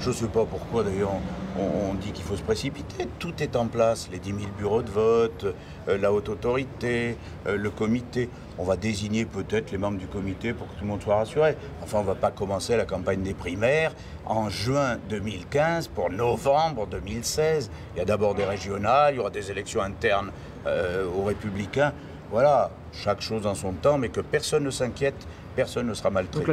Je ne sais pas pourquoi d'ailleurs on, on dit qu'il faut se précipiter. Tout est en place, les 10 000 bureaux de vote, euh, la haute autorité, euh, le comité. On va désigner peut-être les membres du comité pour que tout le monde soit rassuré. Enfin, on ne va pas commencer la campagne des primaires en juin 2015 pour novembre 2016. Il y a d'abord des régionales, il y aura des élections internes euh, aux républicains. Voilà, chaque chose en son temps, mais que personne ne s'inquiète, personne ne sera maltraité.